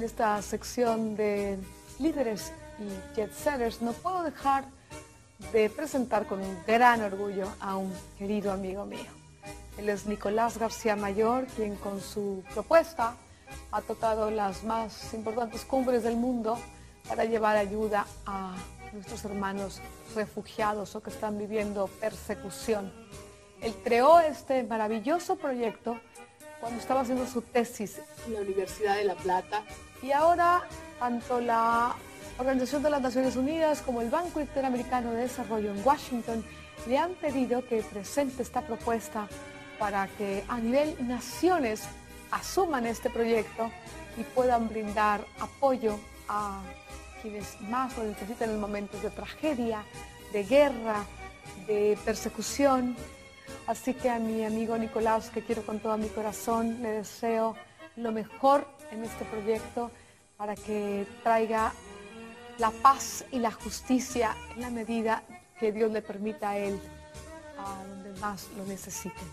en esta sección de líderes y jet setters, no puedo dejar de presentar con un gran orgullo a un querido amigo mío. Él es Nicolás García Mayor, quien con su propuesta ha tocado las más importantes cumbres del mundo para llevar ayuda a nuestros hermanos refugiados o que están viviendo persecución. Él creó este maravilloso proyecto cuando estaba haciendo su tesis en la Universidad de La Plata y ahora tanto la Organización de las Naciones Unidas como el Banco Interamericano de Desarrollo en Washington le han pedido que presente esta propuesta para que a nivel naciones asuman este proyecto y puedan brindar apoyo a quienes más lo necesitan en momentos de tragedia, de guerra, de persecución. Así que a mi amigo Nicolás, que quiero con todo mi corazón, le deseo lo mejor en este proyecto para que traiga la paz y la justicia en la medida que Dios le permita a él, a donde más lo necesiten.